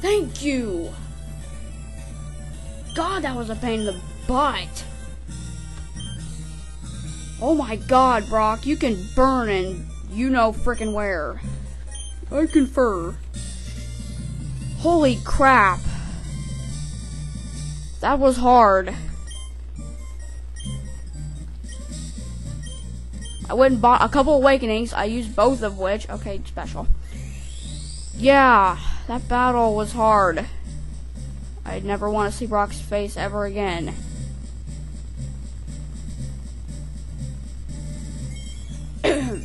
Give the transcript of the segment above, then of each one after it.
Thank you! God, that was a pain in the butt. Oh my god, Brock, you can burn and you know frickin' where. I confer. Holy crap. That was hard. I went and bought a couple awakenings. I used both of which. Okay, special. Yeah, that battle was hard. I'd never want to see Brock's face ever again.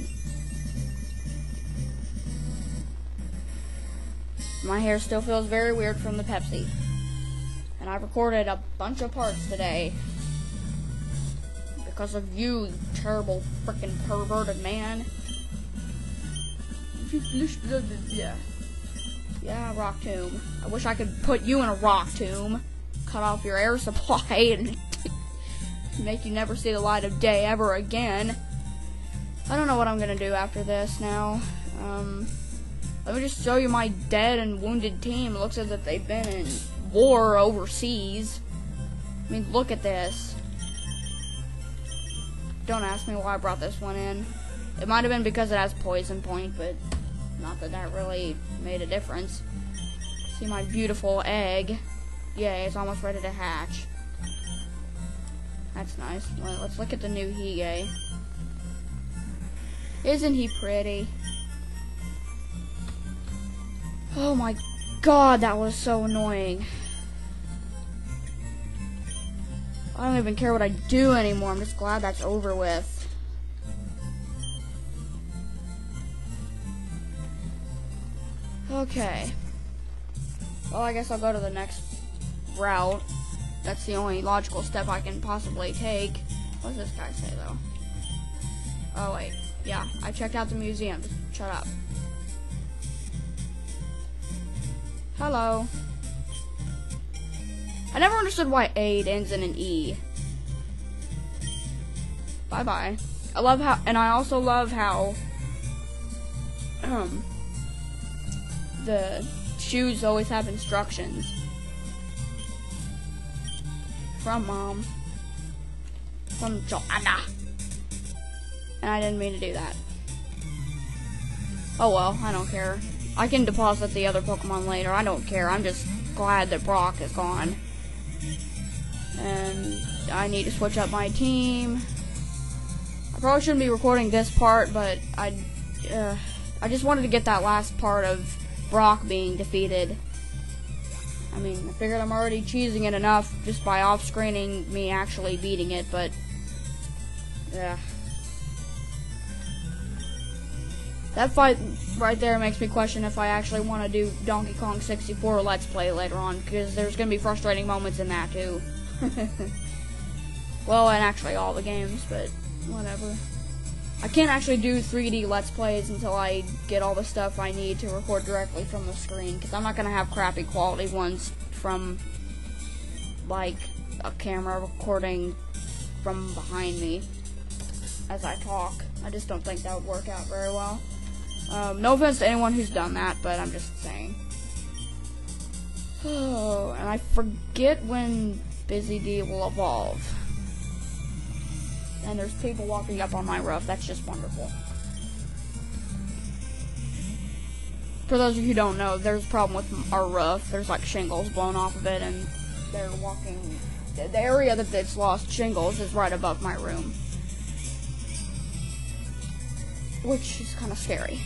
My hair still feels very weird from the Pepsi. And I recorded a bunch of parts today. Because of you, you terrible freaking perverted man. Yeah. Yeah, rock tomb. I wish I could put you in a rock tomb. Cut off your air supply and make you never see the light of day ever again. I don't know what I'm gonna do after this now. Um, let me just show you my dead and wounded team. It looks as if they've been in war overseas. I mean, look at this. Don't ask me why I brought this one in. It might have been because it has poison point, but not that that really made a difference. See my beautiful egg. Yay, it's almost ready to hatch. That's nice. Let's look at the new Hige. Isn't he pretty? Oh my god, that was so annoying. I don't even care what I do anymore. I'm just glad that's over with. Okay. Well, I guess I'll go to the next route. That's the only logical step I can possibly take. What does this guy say, though? Oh, wait. Yeah, I checked out the museum. Shut up. Hello. I never understood why aid ends in an E. Bye bye. I love how, and I also love how, um, the shoes always have instructions. From mom. From Joanna. And I didn't mean to do that. Oh well, I don't care. I can deposit the other Pokemon later. I don't care. I'm just glad that Brock is gone. And I need to switch up my team. I probably shouldn't be recording this part, but I, uh, I just wanted to get that last part of Brock being defeated. I mean, I figured I'm already cheesing it enough just by off-screening me actually beating it, but yeah. That fight right there makes me question if I actually want to do Donkey Kong 64 Let's Play later on, because there's going to be frustrating moments in that too. well, and actually all the games, but whatever. I can't actually do 3D Let's Plays until I get all the stuff I need to record directly from the screen, because I'm not going to have crappy quality ones from, like, a camera recording from behind me as I talk. I just don't think that would work out very well. Um, no offense to anyone who's done that, but I'm just saying. Oh, and I forget when Busy D will evolve. And there's people walking up on my roof. That's just wonderful. For those of you who don't know, there's a problem with our roof. There's like shingles blown off of it, and they're walking. The area that it's lost shingles is right above my room. Which is kind of scary.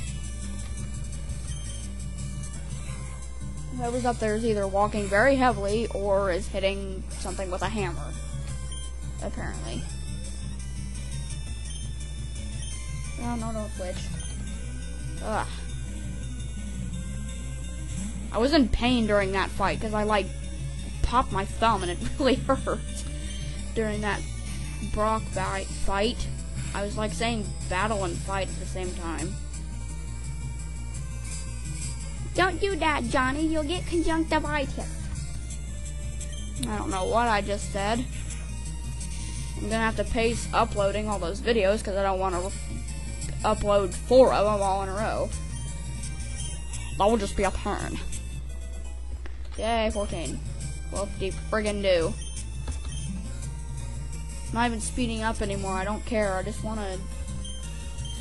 Whoever's up there is either walking very heavily or is hitting something with a hammer. Apparently. No, no, don't switch. Ugh. I was in pain during that fight because I, like, popped my thumb and it really hurt during that Brock fight. I was, like, saying battle and fight at the same time. Don't do that, Johnny. You'll get conjunctivitis. I don't know what I just said. I'm gonna have to pace uploading all those videos because I don't want to upload four of them all in a row. That will just be a pain. Yay, 14. Well, deep friggin' do. not even speeding up anymore. I don't care. I just want to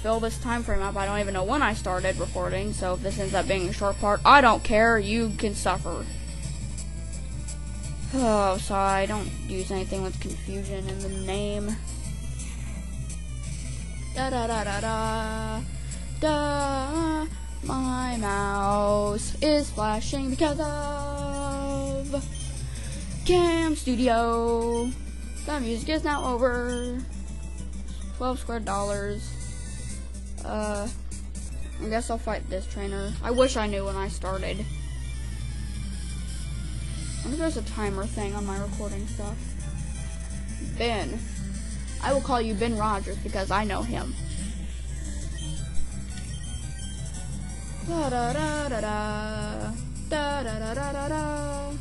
fill this time frame up. I don't even know when I started recording, so if this ends up being a short part, I don't care. You can suffer. Oh, sorry. I don't use anything with confusion in the name. Da da da da da. Da. My mouse is flashing because of Cam Studio. The music is now over. 12 square dollars. Uh, I guess I'll fight this trainer. I wish I knew when I started. I wonder if there's a timer thing on my recording stuff. Ben. I will call you Ben Rogers because I know him. Da da da da da. Da da da da da.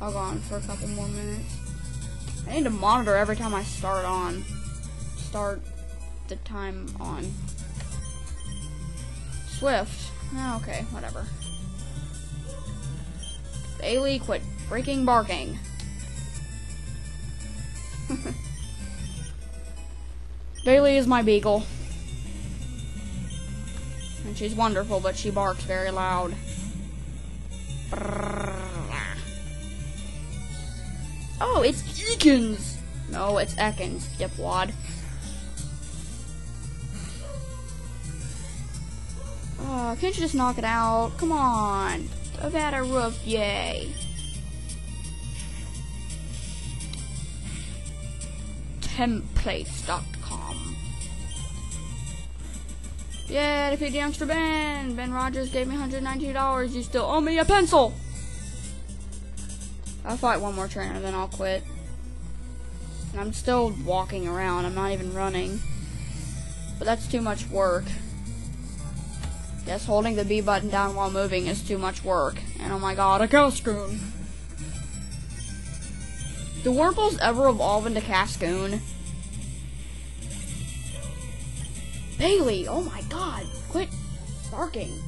I'll go on for a couple more minutes. I need to monitor every time I start on. Start the time on. Swift. Oh, okay, whatever. Bailey, quit freaking barking. Bailey is my beagle. And she's wonderful, but she barks very loud. Oh, it's Ekans! No, it's Ekans, dipwad. Oh, can't you just knock it out? Come on. I've had a roof, yay. Templates.com. Yeah, defeat youngster Ben. Ben Rogers gave me $192. You still owe me a pencil. I'll fight one more trainer, then I'll quit. And I'm still walking around. I'm not even running. But that's too much work. Yes, holding the B button down while moving is too much work. And oh my god, a Cascoon! Do Wurmples ever evolve into Cascoon? Bailey, oh my god, quit barking.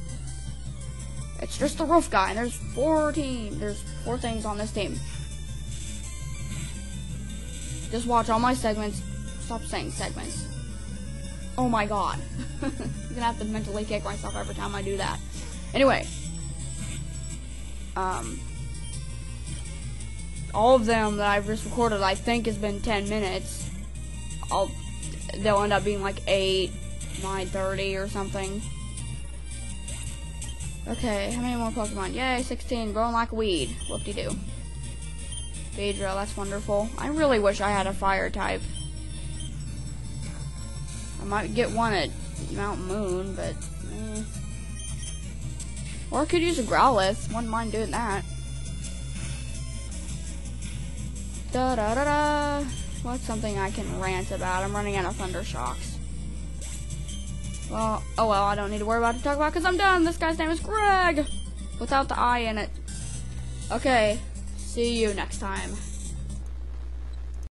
It's just the roof guy, and there's four team. There's four things on this team. Just watch all my segments. Stop saying segments. Oh my god. I'm gonna have to mentally kick myself every time I do that. Anyway. Um. All of them that I've just recorded, I think, has been 10 minutes. I'll, they'll end up being like 8, 9, 30 or something. Okay, how many more Pokemon? Yay, 16, growing like weed. Whoop-de-doo. Phaedra, that's wonderful. I really wish I had a fire type. I might get one at Mount Moon, but... Eh. Or I could use a Growlithe. Wouldn't mind doing that. Da da da da. What's something I can rant about? I'm running out of Thunder Shocks. Well, oh well, I don't need to worry about it to talk about because I'm done. This guy's name is Greg. Without the I in it. Okay. See you next time.